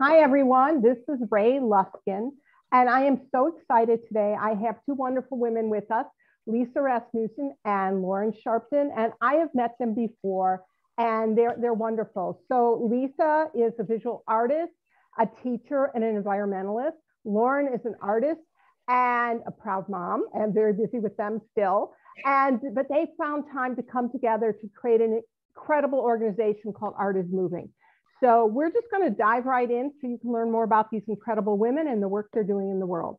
Hi, everyone. This is Rae Luskin, and I am so excited today. I have two wonderful women with us, Lisa Rasmussen and Lauren Sharpton, and I have met them before, and they're, they're wonderful. So Lisa is a visual artist, a teacher, and an environmentalist. Lauren is an artist and a proud mom, and very busy with them still. And but they found time to come together to create an incredible organization called Art is Moving. So we're just going to dive right in so you can learn more about these incredible women and the work they're doing in the world.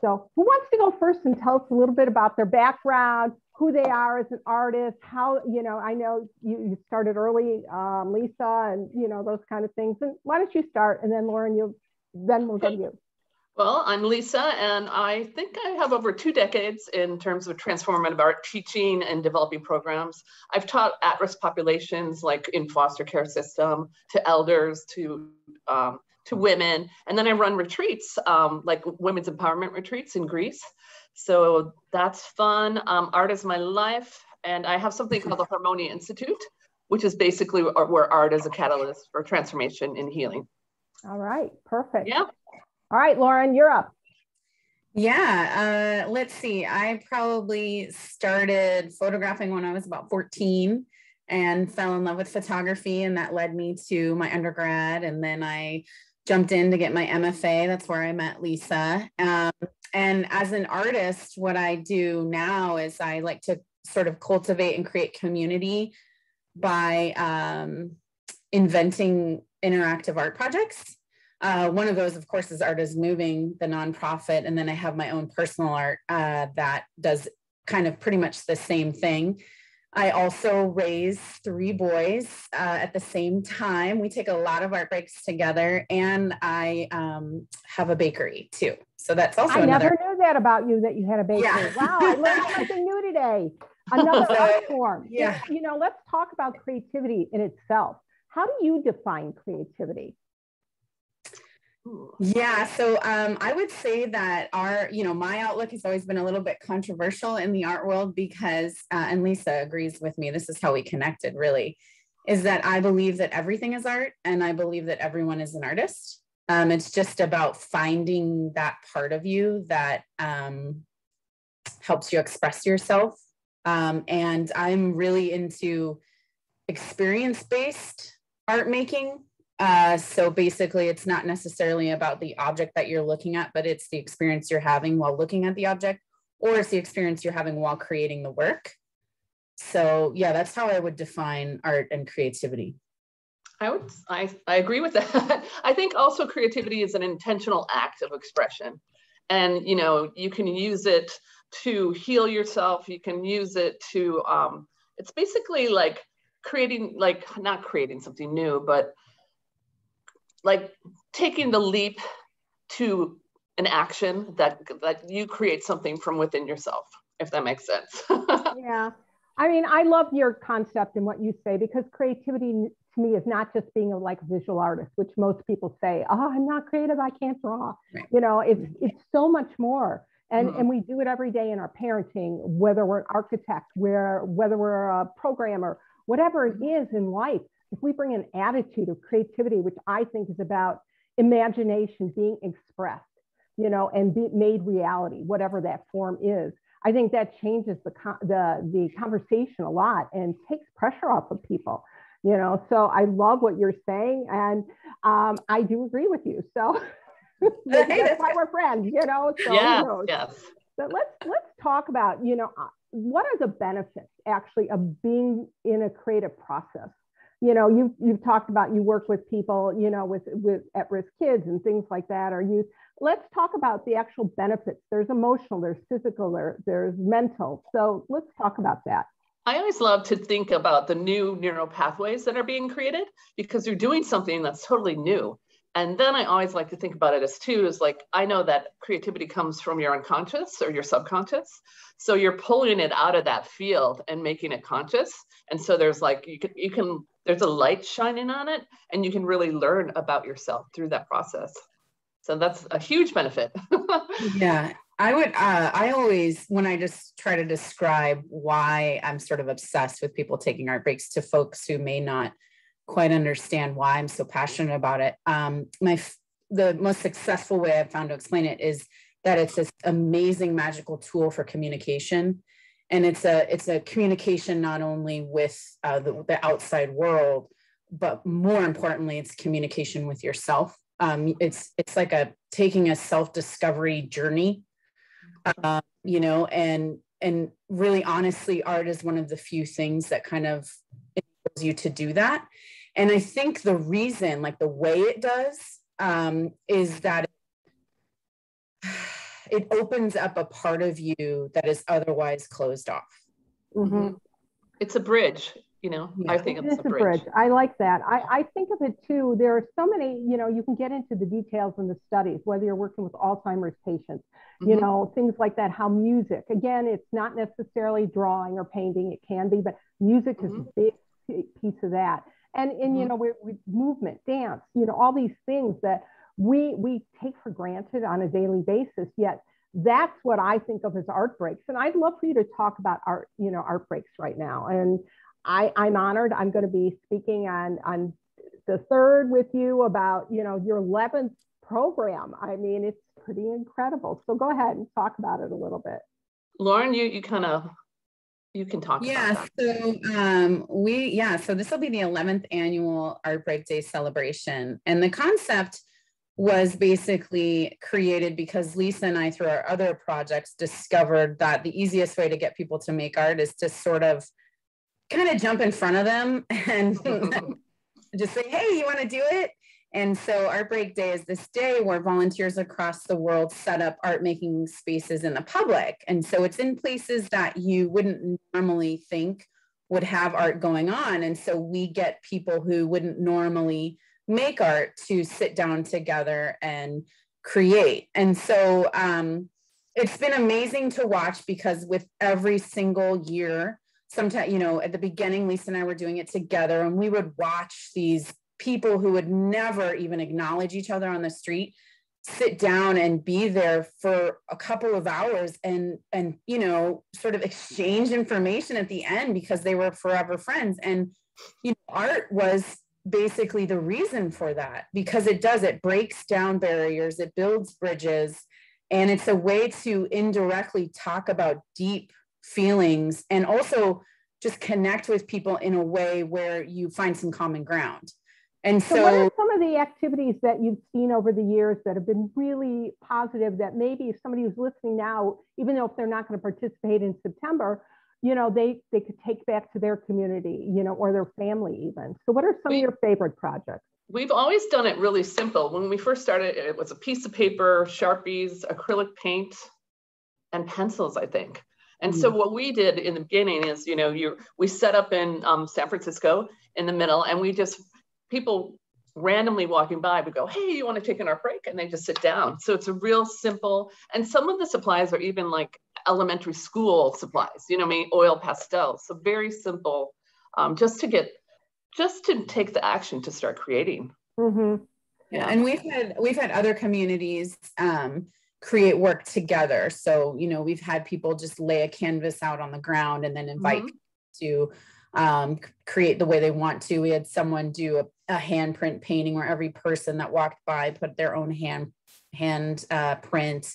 So who wants to go first and tell us a little bit about their background, who they are as an artist, how, you know, I know you, you started early, um, Lisa, and, you know, those kind of things. And why don't you start? And then Lauren, you, then we'll go to you. Well, I'm Lisa, and I think I have over two decades in terms of transformative art teaching and developing programs. I've taught at-risk populations, like in foster care system, to elders, to um, to women, and then I run retreats, um, like women's empowerment retreats in Greece. So that's fun. Um, art is my life, and I have something called the Harmonia Institute, which is basically where art is a catalyst for transformation and healing. All right, perfect. Yeah. All right, Lauren, you're up. Yeah, uh, let's see. I probably started photographing when I was about 14 and fell in love with photography, and that led me to my undergrad. And then I jumped in to get my MFA. That's where I met Lisa. Um, and as an artist, what I do now is I like to sort of cultivate and create community by um, inventing interactive art projects. Uh, one of those, of course, is Art is Moving, the nonprofit. And then I have my own personal art uh, that does kind of pretty much the same thing. I also raise three boys uh, at the same time. We take a lot of art breaks together, and I um, have a bakery too. So that's also I another. never knew that about you that you had a bakery. Yeah. wow, I learned something new today. Another art form. Yeah. You know, let's talk about creativity in itself. How do you define creativity? Yeah, so um, I would say that our, you know, my outlook has always been a little bit controversial in the art world because, uh, and Lisa agrees with me, this is how we connected really, is that I believe that everything is art and I believe that everyone is an artist. Um, it's just about finding that part of you that um, helps you express yourself. Um, and I'm really into experience based art making uh, so basically, it's not necessarily about the object that you're looking at, but it's the experience you're having while looking at the object, or it's the experience you're having while creating the work. So yeah, that's how I would define art and creativity. I would, I, I agree with that. I think also creativity is an intentional act of expression. And, you know, you can use it to heal yourself. You can use it to, um, it's basically like creating, like not creating something new, but like taking the leap to an action that that you create something from within yourself if that makes sense yeah i mean i love your concept and what you say because creativity to me is not just being a like visual artist which most people say oh i'm not creative i can't draw right. you know it's it's so much more and mm-hmm. and we do it every day in our parenting whether we're an architect where whether we're a programmer whatever it mm-hmm. in life if we bring an attitude of creativity, which I think is about imagination being expressed, you know, and be made reality, whatever that form is, I think that changes the, the, the conversation a lot and takes pressure off of people, you know. So I love what you're saying. And um, I do agree with you. So hey, that's why we're friends, you know. So, yeah, yes. But let's let's talk about, you know, uh, what are the benefits actually of being in a creative process? You know you you've talked about you work with people you know with with at-risk kids and things like that or youth. Let's talk about the actual benefits. There's emotional there's physical there, there's mental. So let's talk about that. I always love to think about the new neural pathways that are being created because you're doing something that's totally new. And then I always like to think about it as too is like I know that creativity comes from your unconscious or your subconscious. So you're pulling it out of that field and making it conscious. And so there's like you can you can there's a light shining on it and you can really learn about yourself through that process so that's a huge benefit yeah i would uh, i always when i just try to describe why i'm sort of obsessed with people taking art breaks to folks who may not quite understand why I'm so passionate about it. Um, my the most successful way I've found to explain it is that it's this amazing magical tool for communication, and it's a it's a communication not only with uh, the, the outside world, but more importantly, it's communication with yourself. Um, it's it's like a taking a self discovery journey, uh, you know, and and really honestly, art is one of the few things that kind of enables you to do that. And I think the reason, like the way it does, um, is that it opens up a part of you that is otherwise closed off. Mm-hmm. It's a bridge you know yeah. i think it it's a bridge. bridge. i like that I, I think of it too there are so many you know you can get into the details in the studies whether you're working with alzheimer's patients mm-hmm. you know things like that how music again it's not necessarily drawing or painting it can be but music mm-hmm. is a big piece of that and and mm-hmm. you know we, we, movement dance you know all these things that we we take for granted on a daily basis yet that's what I think of as art breaks. And I'd love for you to talk about art, you know, art breaks right now. And I, I'm honored. I'm going to be speaking on, on the third with you about, you know, your 11th program. I mean, it's pretty incredible. So go ahead and talk about it a little bit. Lauren, you, you kind of, you can talk yeah, so um, we, yeah, so this will be the 11th annual Art Break Day celebration. And the concept was basically created because Lisa and I, through our other projects, discovered that the easiest way to get people to make art is to sort of kind of jump in front of them and just say, hey, you want to do it? And so Art Break Day is this day where volunteers across the world set up art making spaces in the public. And so it's in places that you wouldn't normally think would have art going on. And so we get people who wouldn't normally make art to sit down together and create. And so um, it's been amazing to watch because with every single year, sometimes, you know, at the beginning, Lisa and I were doing it together, and we would watch these people who would never even acknowledge each other on the street sit down and be there for a couple of hours and and you know sort of exchange information at the end because they were forever friends and you know art was basically the reason for that because it does it breaks down barriers it builds bridges and it's a way to indirectly talk about deep feelings and also just connect with people in a way where you find some common ground. And so, so, what are some of the activities that you've seen over the years that have been really positive that maybe if somebody who's listening now, even though if they're not going to participate in September, you know, they, they could take back to their community, you know, or their family even. So what are some we, of your favorite projects? We've always done it really simple. When we first started, it was a piece of paper, Sharpies, acrylic paint, and pencils, I think. And so mm-hmm. what we did in the beginning is, you know, you we set up in um, San Francisco in the middle, and we just people randomly walking by would go, "Hey, you want to take an art break?" And they just sit down. So it's a real simple. And some of the supplies are even like elementary school supplies. You know, I mean, oil pastels. So very simple, um, just to get, just to take the action to start creating. Mm-hmm. Yeah, and we've had we've had other communities. Um, create work together. So, you know, we've had people just lay a canvas out on the ground and then invite mm-hmm. to um, create the way they want to. We had someone do a, a handprint painting where every person that walked by put their own hand hand uh, print.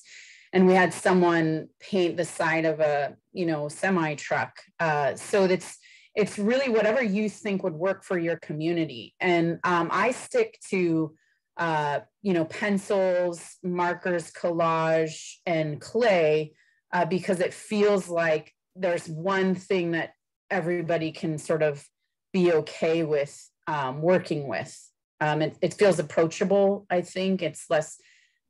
And we had someone paint the side of a, you know, semi truck. Uh, so it's it's really whatever you think would work for your community. And um, I stick to uh, you know, pencils, markers, collage, and clay uh, because it feels like there's one thing that everybody can sort of be okay with um, working with. Um, it, it feels approachable, I think. It's less,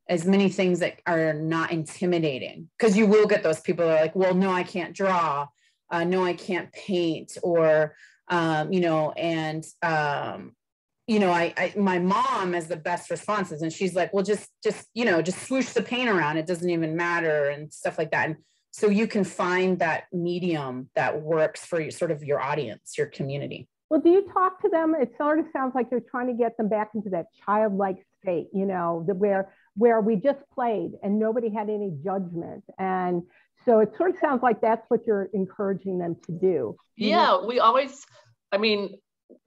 as many things that are not intimidating because you will get those people that are like, well, no, I can't draw. Uh, no, I can't paint or, um, you know, and um, you know, I, I, my mom has the best responses, and she's like, well, just just you know, just swoosh the paint around. It doesn't even matter, and stuff like that. And so you can find that medium that works for you, sort of your audience, your community. Well, do you talk to them? It sort of sounds like you're trying to get them back into that childlike state, you know, the, where where we just played and nobody had any judgment, and so it sort of sounds like that's what you're encouraging them to do. Yeah, we always, I mean,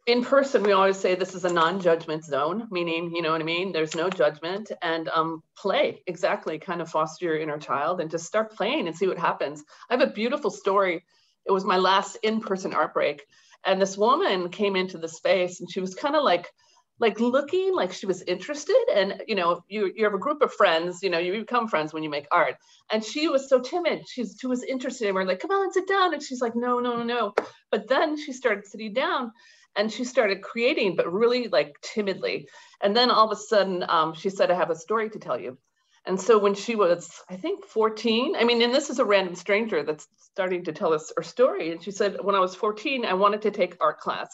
in person, we always say this is a non-judgment zone, meaning, you know what I mean? There's no judgment and um, play, exactly, kind of foster your inner child and just start playing and see what happens. I have a beautiful story. It was my last in-person art break. And this woman came into the space and she was kind of like, like looking like she was interested and you know you you have a group of friends you know you become friends when you make art and she was so timid she's she was interested and we're like come on sit down and she's like no no no no but then she started sitting down and she started creating but really like timidly and then all of a sudden um, she said i have a story to tell you and so when she was i think 14 i mean and this is a random stranger that's starting to tell us her story and she said when i was 14 i wanted to take art class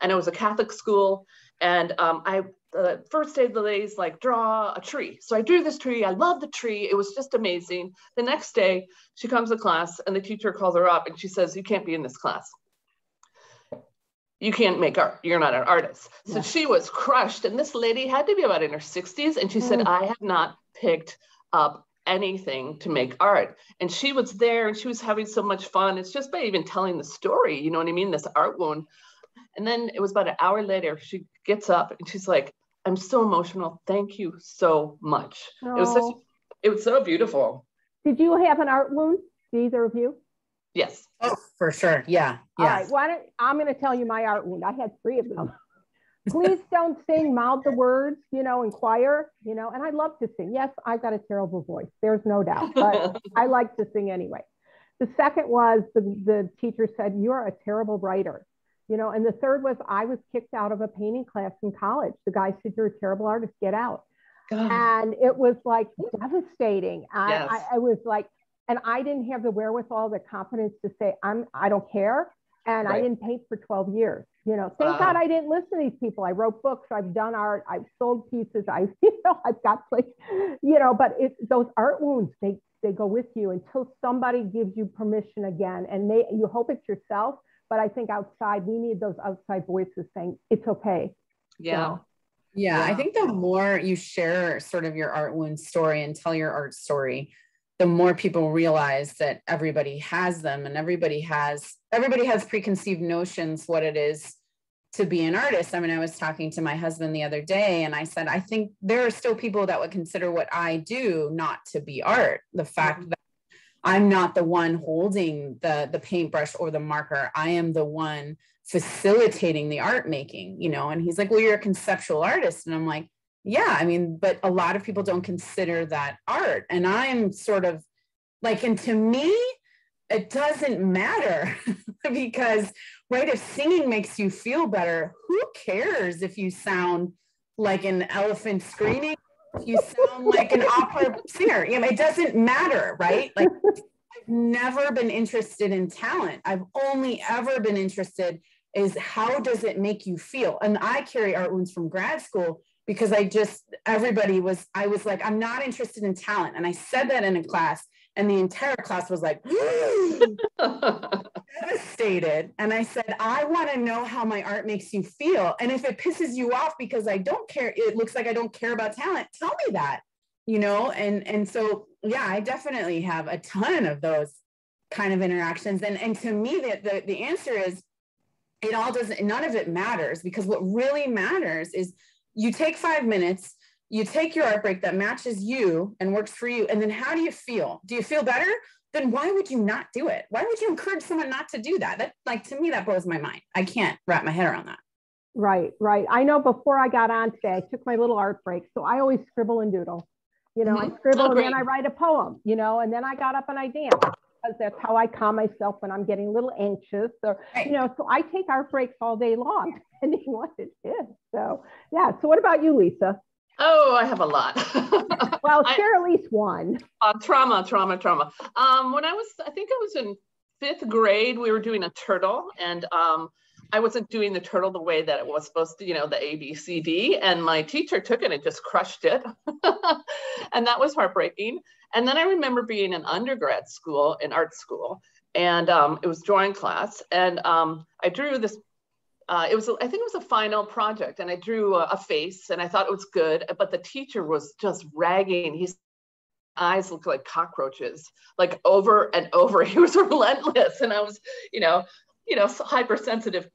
and it was a catholic school and um, I, the first day of the day is like, draw a tree. So I drew this tree. I love the tree. It was just amazing. The next day, she comes to class and the teacher calls her up and she says, You can't be in this class. You can't make art. You're not an artist. So yeah. she was crushed. And this lady had to be about in her 60s. And she mm. said, I have not picked up anything to make art. And she was there and she was having so much fun. It's just by even telling the story, you know what I mean? This art wound and then it was about an hour later, she gets up and she's like, I'm so emotional. Thank you so much. Oh. It was such, it was so beautiful. Did you have an art wound, either of you? Yes. Oh, for sure. Yeah. All yes. right. Why don't I'm going to tell you my art wound. I had three of them. Please don't sing, mouth the words, you know, inquire, you know, and I love to sing. Yes, I've got a terrible voice. There's no doubt, but I like to sing anyway. The second was the, the teacher said, You're a terrible writer you know and the third was i was kicked out of a painting class in college the guy said you're a terrible artist get out God. and it was like devastating yes. I, I, was like and i didn't have the wherewithal the confidence to say i'm i don't care and right. i didn't paint for 12 years you know thank wow. god i didn't listen to these people i wrote books i've done art i've sold pieces I've, you know i've got like you know but it those art wounds they they go with you until somebody gives you permission again and they you hope it's yourself but I think outside, we need those outside voices saying it's okay. Yeah. So, yeah, yeah, I think the more you share sort of your art wound story and tell your art story, the more people realize that everybody has them and everybody has everybody has preconceived notions what it is to be an artist. I mean, I was talking to my husband the other day and I said, I think there are still people that would consider what I do not to be art. The fact mm-hmm. that I'm not the one holding the the paintbrush or the marker. I am the one facilitating the art making, you know. And he's like, "Well, you're a conceptual artist." And I'm like, "Yeah, I mean, but a lot of people don't consider that art." And I'm sort of like and to me, it doesn't matter because right if singing makes you feel better, who cares if you sound like an elephant screaming you sound like an opera singer. You know, it doesn't matter, right? Like I've never been interested in talent. I've only ever been interested is how does it make you feel? And I carry art wounds from grad school because I just everybody was I was like I'm not interested in talent and I said that in a class and the entire class was like devastated. And I said, I want to know how my art makes you feel. And if it pisses you off because I don't care, it looks like I don't care about talent, tell me that, you know? And and so yeah, I definitely have a ton of those kind of interactions. And and to me, the the, the answer is it all doesn't none of it matters because what really matters is you take five minutes you take your art break that matches you and works for you and then how do you feel? Do you feel better? Then why would you not do it? Why would you encourage someone not to do that? That like to me that blows my mind. I can't wrap my head around that. Right right. I know before i got on today i took my little art break so i always scribble and doodle. You know mm-hmm. i scribble oh, and then i write a poem you know and then i got up and i danced because that's how i calm myself when i'm getting a little anxious or right. you know so i take art breaks all day long depending what it is so yeah so what about you lisa Oh, I have a lot. well, share at least one. Uh, trauma, trauma, trauma. Um, when I was, I think I was in fifth grade, we were doing a turtle, and um, I wasn't doing the turtle the way that it was supposed to, you know, the A, B, C, D. And my teacher took it and just crushed it. and that was heartbreaking. And then I remember being in undergrad school, in art school, and um, it was drawing class. And um, I drew this uh, it was, I think it was a final project and I drew a, a, face and I thought it was good, but the teacher was just ragging. His eyes looked like cockroaches, like over and over. He was relentless. And I was, you know, you know, hypersensitive,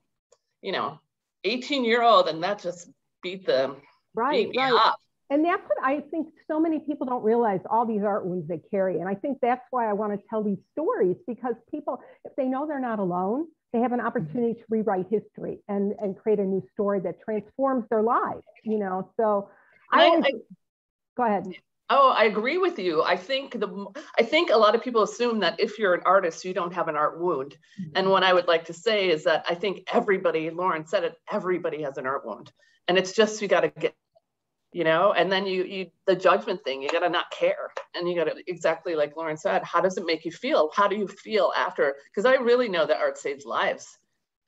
you know, 18 year old and that just beat them right beat right up. and that's what i think so many people don't realize all these art wounds they carry and i think that's why i want to tell these stories because people if they know they're not alone they have an mm-hmm. opportunity to rewrite history and and create a new story that transforms their lives you know so I, I, I, go ahead Oh, I agree with you. I think the I think a lot of people assume that if you're an artist, you don't have an art wound. Mm-hmm. And what I would like to say is that I think everybody, Lauren said it, everybody has an art wound. And it's just you got to get, you know, and then you you the judgment thing, you got to not care. And you got to exactly like Lauren said, how does it make you feel? How do you feel after? Because I really know that art saves lives.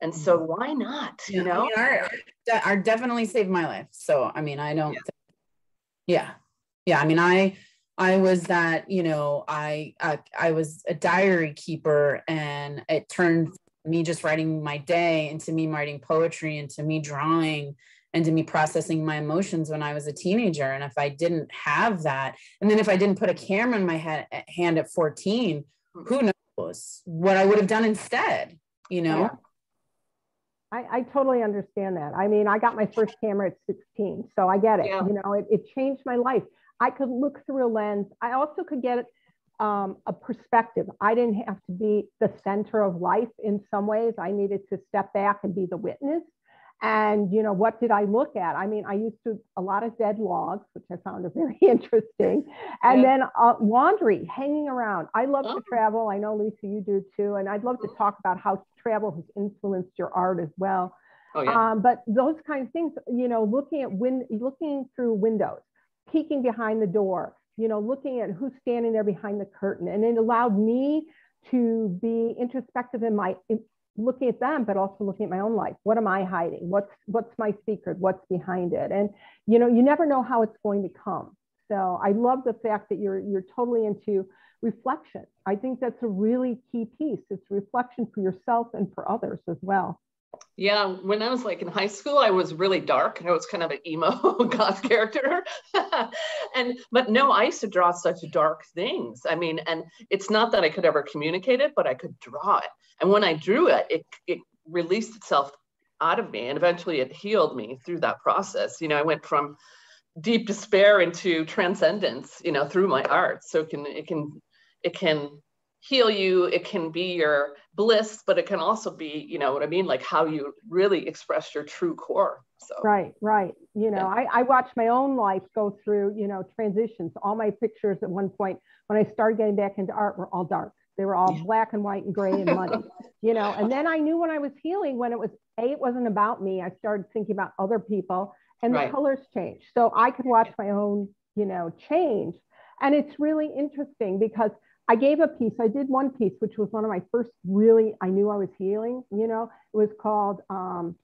And so mm-hmm. why not? You yeah, know, I mean, art, art definitely saved my life. So I mean, I don't. Yeah. yeah yeah i mean i i was that you know I, I i was a diary keeper and it turned me just writing my day into me writing poetry into me drawing into me processing my emotions when I was a teenager. And if I didn't have that, and then if I didn't put a camera in my head, eh, hand at 14, hmm. who knows what I would have done instead, you know? Yeah. I, I, totally understand that. I mean, I got my first camera at 16, so I get it. Yeah. You know, it, it changed my life. I could look through a lens. I also could get um, a perspective. I didn't have to be the center of life in some ways. I needed to step back and be the witness. And, you know, what did I look at? I mean, I used to a lot of dead logs, which I found very interesting. And yeah. then uh, laundry hanging around. I love oh. to travel. I know, Lisa, you do too. And I'd love to talk about how travel has influenced your art as well. Oh, yeah. um, but those kind of things, you know, looking at win- looking through windows peeking behind the door, you know, looking at who's standing there behind the curtain. And it allowed me to be introspective in my in looking at them, but also looking at my own life. What am I hiding? What's what's my secret? What's behind it? And you know, you never know how it's going to come. So I love the fact that you're you're totally into reflection. I think that's a really key piece. It's reflection for yourself and for others as well. Yeah, when I was like in high school, I was really dark. I was kind of an emo goth character. and but no, I used to draw such dark things. I mean, and it's not that I could ever communicate it, but I could draw it. And when I drew it, it it released itself out of me and eventually it healed me through that process. You know, I went from deep despair into transcendence, you know, through my art. So it can it can it can heal you it can be your bliss but it can also be you know what i mean? Like how you really express your true core so. Right right. You know yeah. I, I watched my own life go through you know transitions. All my pictures at one point when i started getting back into art were all dark. They were all yeah. black and white and gray and muddy you know? And then i knew when i was healing when it was a it wasn't about me. I started thinking about other people and right. the colors changed. So i could watch my own you know change. And it's really interesting because I gave a piece. I did one piece, which was one of my first really, I knew I was healing, you know, it was called um,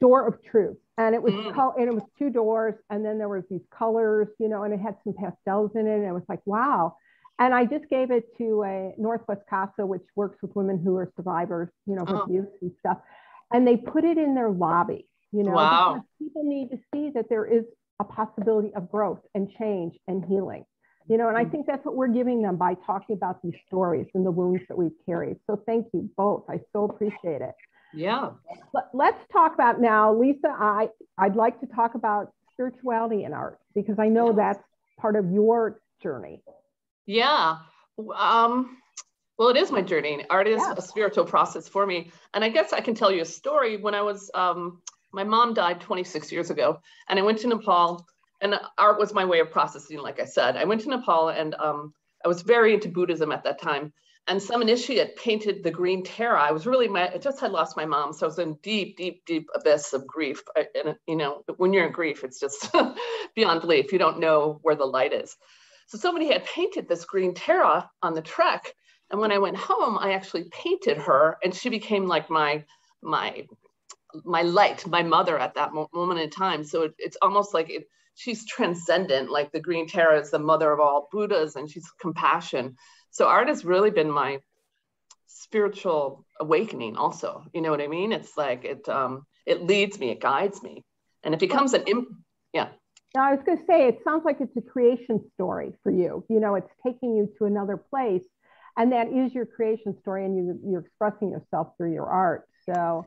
Door of Truth. And it was, mm. col- and it was two doors. And then there was these colors, you know, and it had some pastels in it. And it was like, wow. And I just gave it to a Northwest Casa, which works with women who are survivors, you know, of oh. abuse and stuff. And they put it in their lobby, you know, wow. people need to see that there is a possibility of growth and change and healing you know and i mm. think that's what we're giving them by talking about these stories and the wounds that we've carried. So thank you both. I so appreciate it. Yeah. But let's talk about now lisa i i'd like to talk about spirituality and art because i know that's part of your journey. Yeah. Um well it is my journey art is yeah. a spiritual process for me. And i guess i can tell you a story. When i was um my mom died 26 years ago and i went to nepal and art was my way of processing, like I said. I went to Nepal and um, I was very into Buddhism at that time. And some initiate painted the green Tara. I was really, my, I just had lost my mom. So I was in deep, deep, deep abyss of grief. I, and, you know, when you're in grief, it's just beyond belief. You don't know where the light is. So somebody had painted this green Tara on the trek. And when I went home, I actually painted her and she became like my, my, my light, my mother at that moment in time. So it, it's almost like it, she's transcendent. Like the Green Tara is the mother of all Buddhas, and she's compassion. So art has really been my spiritual awakening. Also, you know what I mean? It's like it um, it leads me, it guides me, and it becomes an imp- yeah. Now, I was going to say, it sounds like it's a creation story for you. You know, it's taking you to another place, and that is your creation story, and you, you're expressing yourself through your art. So,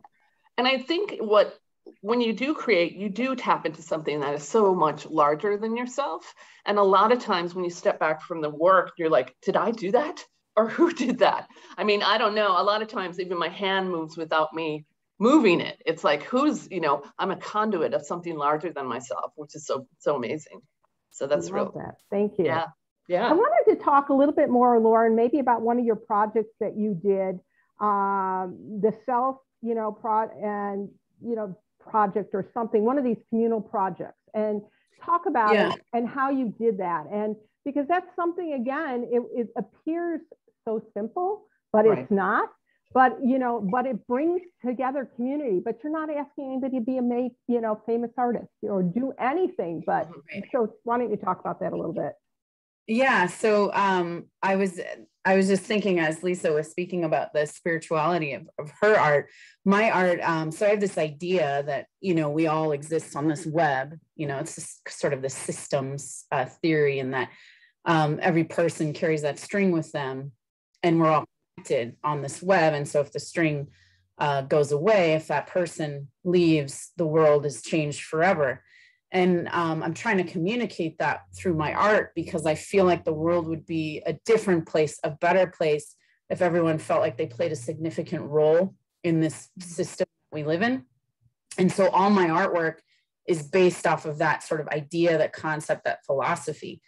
and I think what when you do create, you do tap into something that is so much larger than yourself. And a lot of times when you step back from the work, you're like, did I do that? Or who did that? I mean, I don't know. A lot of times, even my hand moves without me moving it. It's like, who's, you know, I'm a conduit of something larger than myself, which is so, so amazing. So that's real. That. Thank you. Yeah. Yeah. I wanted to talk a little bit more, Lauren, maybe about one of your projects that you did, um, the self, you know, pro and you know, project or something, one of these communal projects, and talk about yeah. it and how you did that. And because that's something again, it, it appears so simple, but right. it's not. But you know, but it brings together community. But you're not asking anybody to be a make, you know, famous artist or do anything. But right. so why don't you talk about that a little bit? Yeah. So um, I was I was just thinking as Lisa was speaking about the spirituality of, of her art, my art. Um, so I have this idea that you know we all exist on this web. You know, it's sort of the systems uh, theory, and that um, every person carries that string with them, and we're all connected on this web. And so if the string uh, goes away, if that person leaves, the world is changed forever and um, i'm trying to communicate that through my art because i feel like the world would be a different place a better place if everyone felt like they played a significant role in this system we live in. And so all my artwork is based off of that sort of idea that concept that philosophy.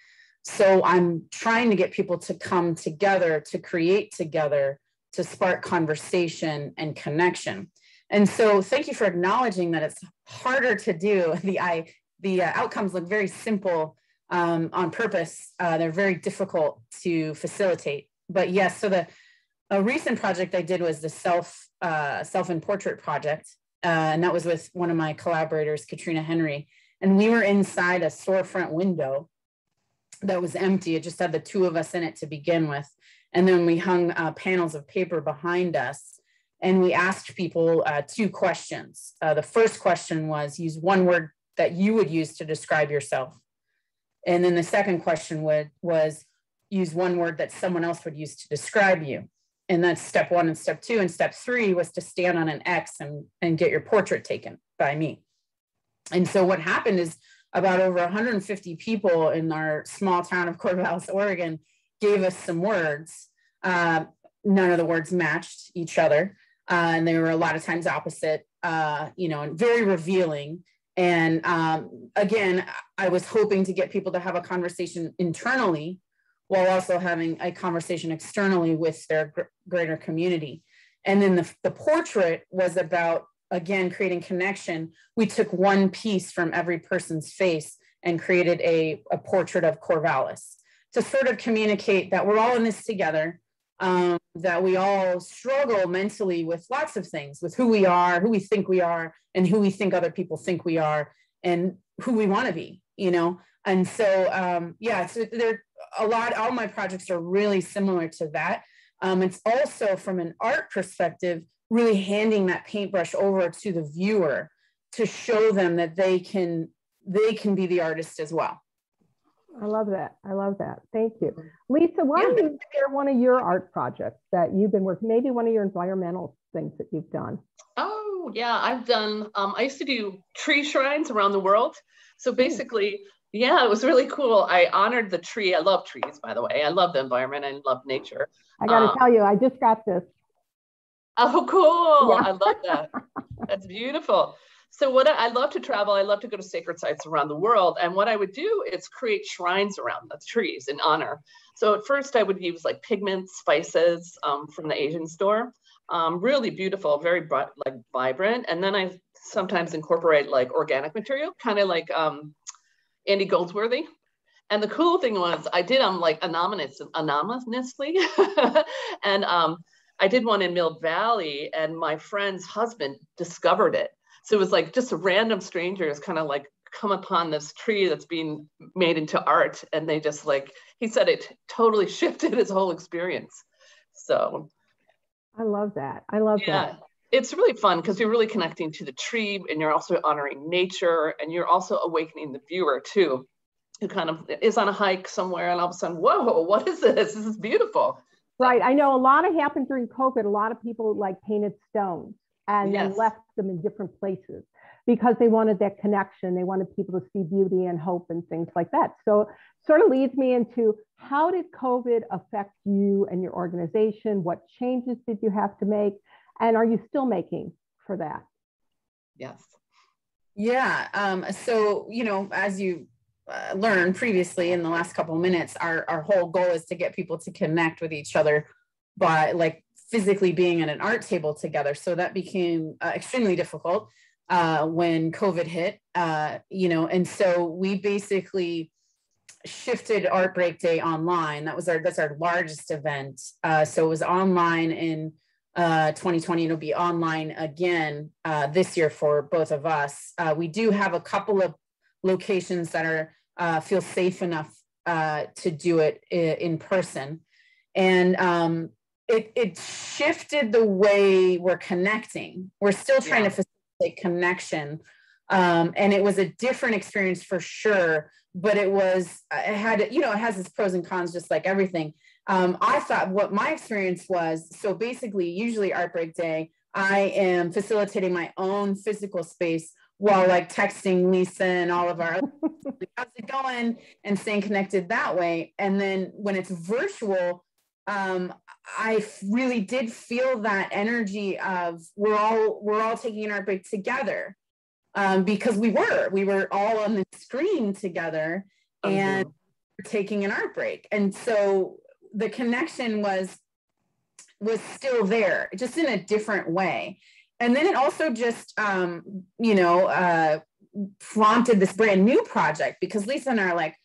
So i'm trying to get people to come together to create together to spark conversation and connection. And so thank you for acknowledging that it's harder to do the i the uh, outcomes look very simple um, on purpose. Uh, they're very difficult to facilitate. But yes, so the a recent project I did was the self uh, self and portrait project, uh, and that was with one of my collaborators, Katrina Henry, and we were inside a storefront window that was empty. It just had the two of us in it to begin with, and then we hung uh, panels of paper behind us, and we asked people uh, two questions. Uh, the first question was use one word that you would use to describe yourself. And then the second question would was use one word that someone else would use to describe you. And that's step one and step two. And step three was to stand on an X and, and get your portrait taken by me. And so what happened is about over 150 people in our small town of Corvallis, Oregon, gave us some words. Uh, none of the words matched each other. Uh, and they were a lot of times opposite, uh, you know, and very revealing. And um, again, I was hoping to get people to have a conversation internally while also having a conversation externally with their gr- greater community. And then the, the portrait was about, again, creating connection. We took one piece from every person's face and created a, a portrait of Corvallis to sort of communicate that we're all in this together um, that we all struggle mentally with lots of things with who we are who we think we are and who we think other people think we are and who we want to be you know? And so um, yeah so there a lot all my projects are really similar to that. Um, it's also from an art perspective really handing that paintbrush over to the viewer to show them that they can they can be the artist as well I love that. I love that. Thank you. Lisa, why don't you share one of your art projects that you've been working, maybe one of your environmental things that you've done? Oh, yeah, I've done, um, I used to do tree shrines around the world. So basically, yeah, it was really cool. I honored the tree. I love trees, by the way. I love the environment. I love nature. I got to um, tell you, I just got this. Oh, cool. Yeah. I love that. That's beautiful. So what I, I, love to travel, I love to go to sacred sites around the world. And what I would do is create shrines around the trees in honor. So at first I would use like pigments, spices um, from the Asian store. Um, really beautiful, very bright, like vibrant. And then I sometimes incorporate like organic material, kind of like um, Andy Goldsworthy. And the cool thing was I did them like anonymous, anonymously. and um, I did one in Mill Valley and my friend's husband discovered it so it was like just a random strangers kind of like come upon this tree that's being made into art and they just like he said it totally shifted his whole experience. So i love that. I love that. yeah. that. It's really fun because you're really connecting to the tree and you're also honoring nature and you're also awakening the viewer too who kind of is on a hike somewhere and all of a sudden whoa what is this? This is beautiful. Right. I know a lot of happened during covid. A lot of people like painted stones and yes. then left them in different places because they wanted that connection. They wanted people to see beauty and hope and things like that. So, sort of leads me into how did COVID affect you and your organization? What changes did you have to make? And are you still making for that? Yes. Yeah. Um, so, you know, as you uh, learned previously in the last couple of minutes, our, our whole goal is to get people to connect with each other by like physically being at an art table together. So that became uh, extremely difficult uh, when COVID hit, uh, you know, and so we basically shifted Art Break Day online. That was our that's our largest event. Uh, so it was online in uh, 2020. It'll be online again uh, this year for both of us. Uh, we do have a couple of locations that are uh, feel safe enough uh, to do it in person, and um, it it shifted the way we're connecting. We're still trying yeah. to facilitate connection, um, and it was a different experience for sure. But it was it had you know it has its pros and cons, just like everything. Um, I thought what my experience was so basically, usually Art Break Day, I am facilitating my own physical space while like texting Lisa and all of our how's it going and staying connected that way. And then when it's virtual, um, I really did feel that energy of we're all we're all taking an art break together. Um, because we were we were all on the screen together and taking an art break. And so the connection was was still there, just in a different way. And then it also just um, you know uh, prompted this brand new project because lisa and i are like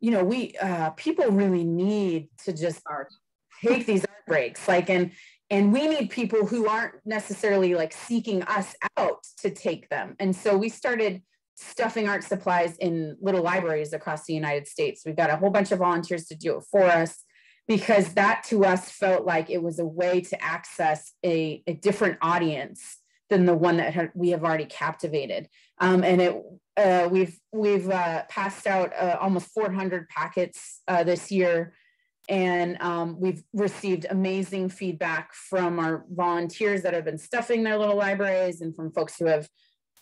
you know we uh, people really need to just take these art breaks like and and we need people who aren't necessarily like seeking us out to take them. And so we started stuffing art supplies in little libraries across the united states. We've got a whole bunch of volunteers to do it for us because that to us felt like it was a way to access a, a different audience than the one that we have already captivated. Um, and it uh, we've we've uh, passed out uh, almost 400 packets uh, this year, and um, we've received amazing feedback from our volunteers that have been stuffing their little libraries, and from folks who have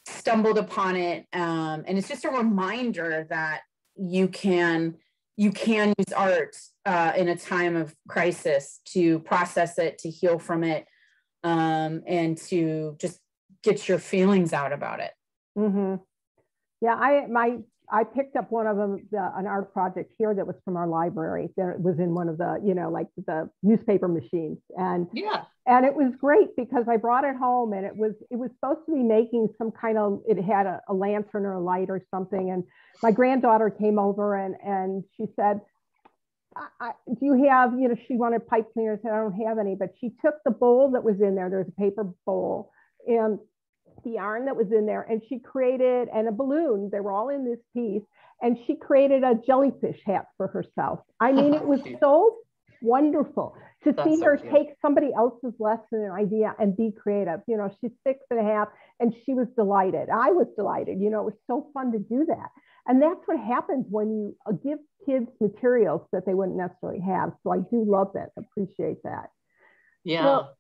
stumbled upon it. Um, and it's just a reminder that you can you can use art uh, in a time of crisis to process it, to heal from it, um, and to just get your feelings out about it. Mm-hmm. Yeah, I my I picked up one of them, the, an art project here that was from our library. That was in one of the, you know, like the newspaper machines, and yeah, and it was great because I brought it home, and it was it was supposed to be making some kind of. It had a, a lantern or a light or something, and my granddaughter came over and and she said, I, do you have, you know, she wanted pipe cleaners. I don't have any, but she took the bowl that was in there. There's a paper bowl and yarn that was in there and she created, and a balloon, they were all in this piece. And she created a jellyfish hat for herself. I mean, it was so wonderful to That's see so her take somebody else's lesson and idea and be creative. You know, she's six and a half and she was delighted. I was delighted. You know, it was so fun to do that. And that's what happens when you uh, give kids materials that they wouldn't necessarily have. So I do love that, appreciate that. Yeah. Well,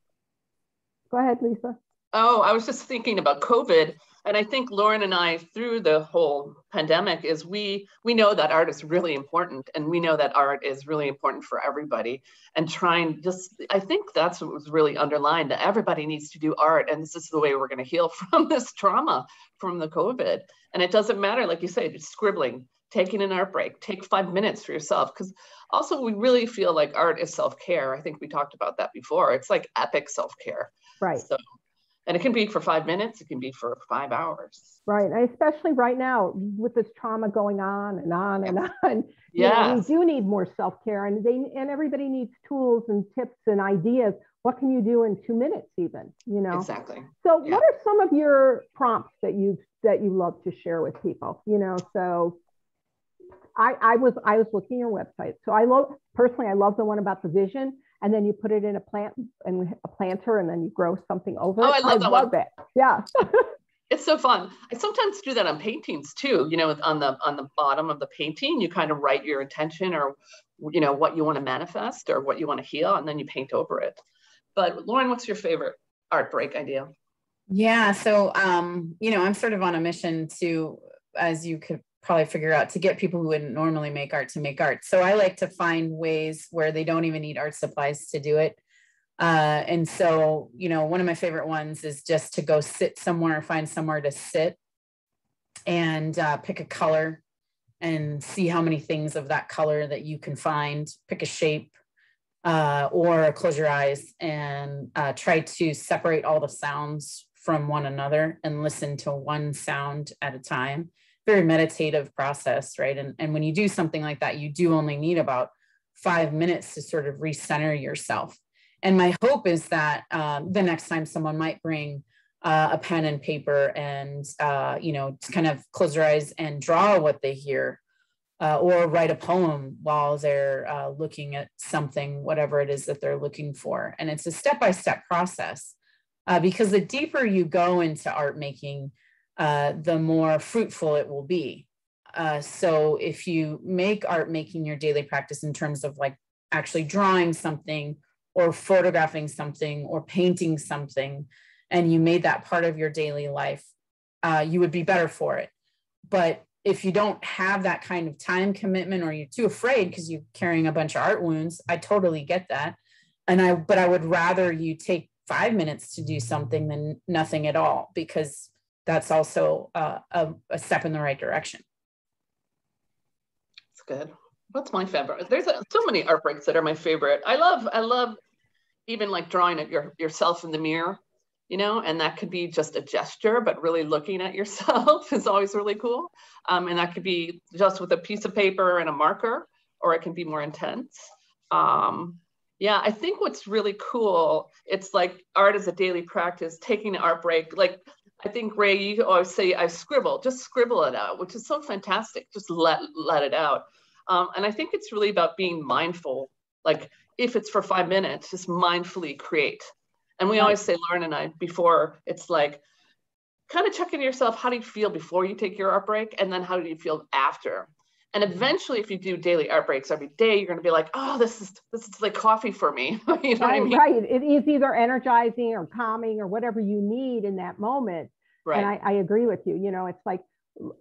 go ahead, Lisa. Oh, I was just thinking about COVID. And I think Lauren and I, through the whole pandemic, is we we know that art is really important, and we know that art is really important for everybody. And trying just, I think that's what was really underlined that everybody needs to do art, and this is the way we're going to heal from this trauma from the COVID. And it doesn't matter, like you say, just scribbling, taking an art break, take five minutes for yourself, because also we really feel like art is self care. I think we talked about that before. It's like epic self care. Right. So and it can be for five minutes it can be for five hours. Right and especially right now with this trauma going on and on and on yeah we do need more self-care and they and everybody needs tools and tips and ideas. What can you do in two minutes even you know? Exactly. So yeah. what are some of your prompts that you that you love to share with people you know? So I, I was I was looking at your website. So I love personally I love the one about the vision and then you put it in a plant and a planter and then you grow something over oh, it. I love, I love it. Yeah. it's so fun. I sometimes do that on paintings too. You know, on the on the bottom of the painting, you kind of write your intention or you know what you want to manifest or what you want to heal, and then you paint over it. But Lauren, what's your favorite art break idea? Yeah. So, um, you know, I'm sort of on a mission to, as you could probably figure out, to get people who wouldn't normally make art to make art. So I like to find ways where they don't even need art supplies to do it. Uh, and so, you know, one of my favorite ones is just to go sit somewhere, find somewhere to sit and uh, pick a color and see how many things of that color that you can find, pick a shape, uh, or close your eyes and uh, try to separate all the sounds from one another and listen to one sound at a time. Very meditative process, right? And, and when you do something like that, you do only need about five minutes to sort of recenter yourself. And my hope is that um, the next time someone might bring uh, a pen and paper and uh, you know kind of close their eyes and draw what they hear uh, or write a poem while they're uh, looking at something whatever it is that they're looking for and it's a step-by-step process uh, because the deeper you go into art making uh, the more fruitful it will be so if you make art making your daily practice in terms of like actually drawing something or photographing something or painting something and you made that part of your daily life, uh, you would be better for it. But if you don't have that kind of time commitment or you're too afraid because you're carrying a bunch of art wounds, I totally get that. And I, but I would rather you take five minutes to do something than nothing at all because that's also uh, a, a, step in the right direction. That's good. What's my favorite? There's a, so many art breaks that are my favorite. I love, I love even like drawing at your yourself in the mirror you know, and that could be just a gesture, but really looking at yourself is always really cool. Um, and that could be just with a piece of paper and a marker, or it can be more intense. Um, yeah, I think what's really cool, it's like art as a daily practice, taking an art break. Like I think Rae, you always say, I scribble, just scribble it out, which is so fantastic. Just let let it out. Um, and I think it's really about being mindful. Like if it's for five minutes, just mindfully create and we always say, Lauren and I, before it's like kind of check checking yourself, how do you feel before you take your art break? And then how do you feel after? And eventually, if you do daily art breaks every day, you're going to be like, oh, this is this is like coffee for me. you know right, I mean? Right. It is either energizing or calming or whatever you need in that moment. Right. And I, I agree with you. You know, it's like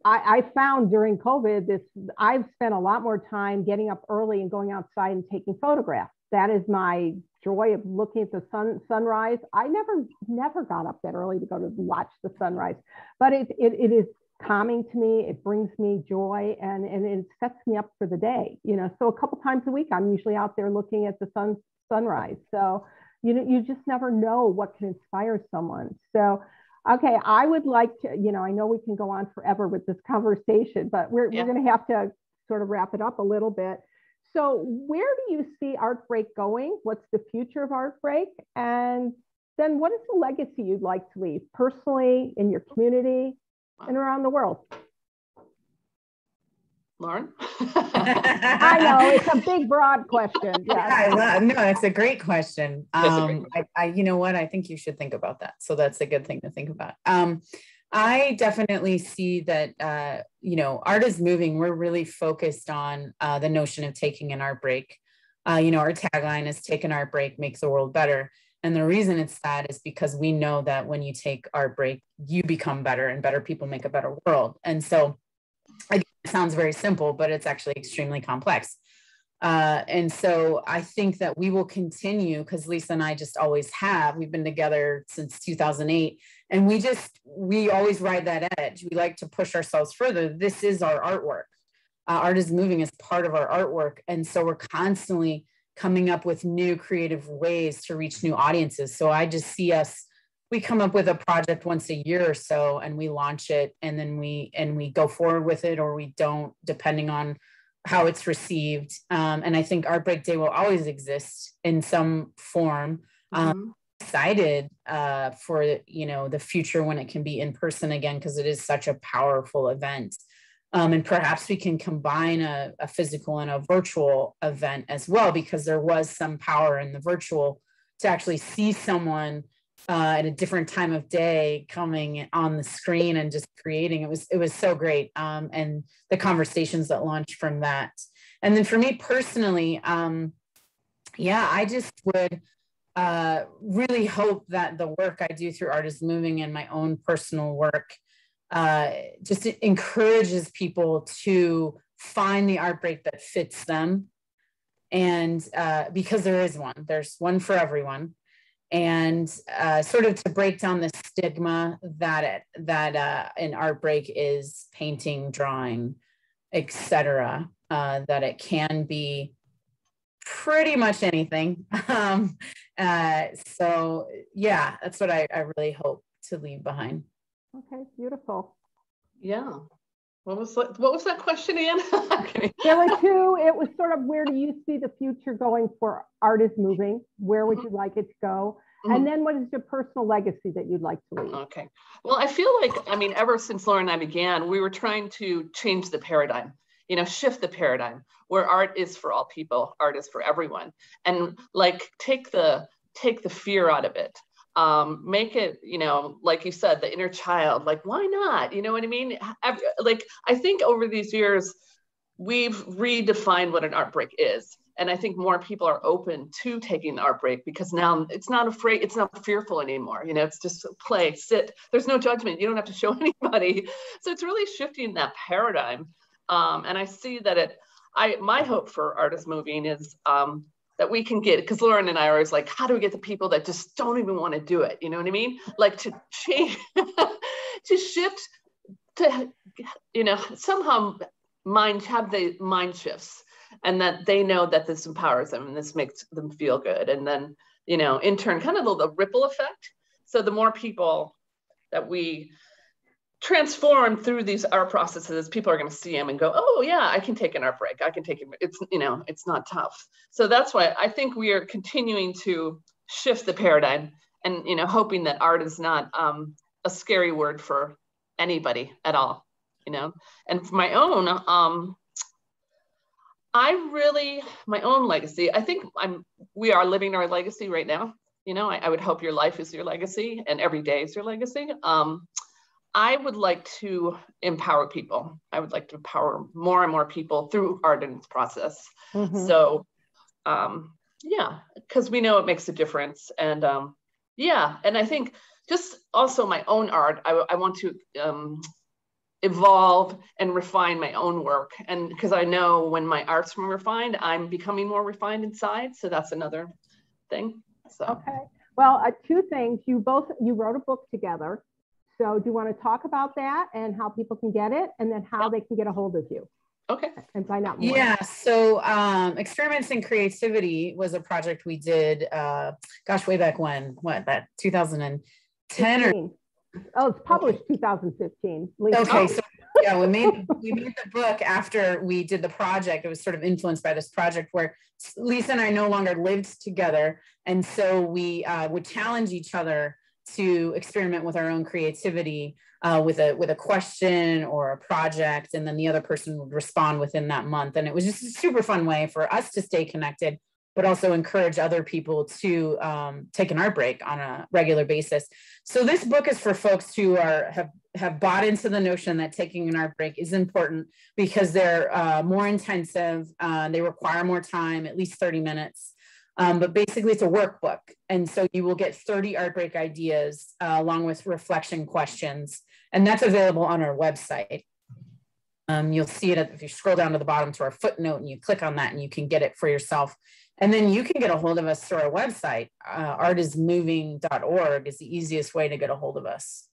I, I, found during COVID this I've spent a lot more time getting up early and going outside and taking photographs. That is my joy of looking at the sun sunrise. I never never got up that early to go to watch the sunrise, but it it, it is calming to me. It brings me joy and and it sets me up for the day. You know, so a couple times a week I'm usually out there looking at the sun sunrise. So you know you just never know what can inspire someone. So okay, I would like to you know I know we can go on forever with this conversation, but we're yeah. we're going to have to sort of wrap it up a little bit. So, where do you see Art Break going? What's the future of Art Break? And then, what is the legacy you'd like to leave personally in your community and around the world? Lauren? I know it's a big, broad question. Yes. I love, no, it's a great question. Um, I, I, you know what? I think you should think about that. So that's a good thing to think about. Um, I definitely see that, uh, you know, art is moving. We're really focused on uh, the notion of taking an art break. Uh, you know, our tagline is take an art break, makes the world better. And the reason it's that is because we know that when you take our break, you become better and better people make a better world. And so again, it sounds very simple, but it's actually extremely complex. Uh, and so I think that we will continue because Lisa and I just always have. We've been together since 2008, and we just we always ride that edge. We like to push ourselves further. This is our artwork. Uh, art is moving as part of our artwork, and so we're constantly coming up with new creative ways to reach new audiences. So I just see us. We come up with a project once a year or so, and we launch it, and then we and we go forward with it, or we don't, depending on how it's received. Um, and I think Art Break Day will always exist in some form. Um, mm-hmm. excited uh, for you know the future when it can be in person again because it is such a powerful event. Um, and perhaps we can combine a, a, physical and a virtual event as well because there was some power in the virtual to actually see someone uh, at a different time of day coming on the screen and just creating. It was it was so great um, and the conversations that launched from that. And then for me personally um, yeah i just would uh, really hope that the work I do through Art is Moving and my own personal work uh, just encourages people to find the art break that fits them. And uh, because there is one, there's one for everyone. And uh, sort of to break down the stigma that it, that uh, an art break is painting, drawing, etc. Uh, that it can be pretty much anything. Um, so yeah, that's what I, I really hope to leave behind. Okay, beautiful. Yeah. What was that, what was that question again? there were two. It was sort of where do you see the future going for art is moving? Where would mm-hmm. you like it to go? Mm-hmm. And then what is your personal legacy that you'd like to leave? Okay. Well, I feel like, I mean, ever since Laura and I began, we were trying to change the paradigm you know shift the paradigm where art is for all people art is for everyone and like take the take the fear out of it um, make it you know like you said the inner child like why not? You know what i mean? Like i think over these years we've redefined what an art break is. And i think more people are open to taking the art break because now it's not afraid it's not fearful anymore. You know it's just play sit. There's no judgment. You don't have to show anybody. So it's really shifting that paradigm. Um, and I see that it, I, my hope for Art is Moving is um, that we can get, because Lauren and I are always like, how do we get the people that just don't even want to do it? You know what I mean? Like to change, to shift, to, you know, somehow mind, have the mind shifts and that they know that this empowers them and this makes them feel good. And then, you know, in turn, kind of the, the ripple effect. So the more people that we transform through these art processes people are going to see them and go oh yeah i can take an art break i can take it it's you know it's not tough. So that's why i think we are continuing to shift the paradigm and you know hoping that art is not um, a scary word for anybody at all you know? And for my own um i really my own legacy i think i'm we are living our legacy right now. You know I, I would hope your life is your legacy and every day is your legacy. Um I would like to empower people. I would like to empower more and more people through art in its process. Mm-hmm. So, um, yeah, because we know it makes a difference. And um, yeah, and I think just also my own art, I, I want to um, evolve and refine my own work. And because I know when my art's more refined, I'm becoming more refined inside. So that's another thing. So. Okay. Well, uh, two things. You both you wrote a book together. So do you want to talk about that and how people can get it and then how they can get a hold of you? Okay. And find out more. Yeah. So um, Experiments in Creativity was a project we did, uh, gosh, way back when, what, that 2010 or? Oh, it's published 2015. Okay. So yeah, we made we made the book after we did the project. It was sort of influenced by this project where Lisa and I no longer lived together, and so we uh, would challenge each other to experiment with our own creativity uh, with a with a question or a project, and then the other person would respond within that month. And it was just a super fun way for us to stay connected, but also encourage other people to um, take an art break on a regular basis. So this book is for folks who are have have bought into the notion that taking an art break is important because they're uh, more intensive, uh, they require more time, at least 30 minutes. Um, but basically, it's a workbook. And so you will get 30 art break ideas uh, along with reflection questions. And that's available on our website. Um, you'll see it if you scroll down to the bottom to our footnote and you click on that and you can get it for yourself. And then you can get a hold of us through our website. Uh, artismoving.org is the easiest way to get a hold of us.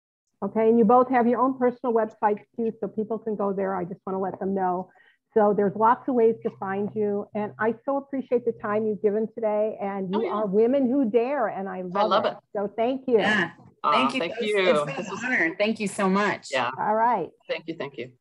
Okay, and you both have your own personal websites too, so people can go there. I just want to let them know. So there's lots of ways to find you. And I so appreciate the time you've given today. And you oh, yeah. are women who dare. And I love, I love it. it. So thank you. Yeah. Thank you. Thank you. It's been an honor. Thank you so much. Yeah. All right. Thank you. Thank you.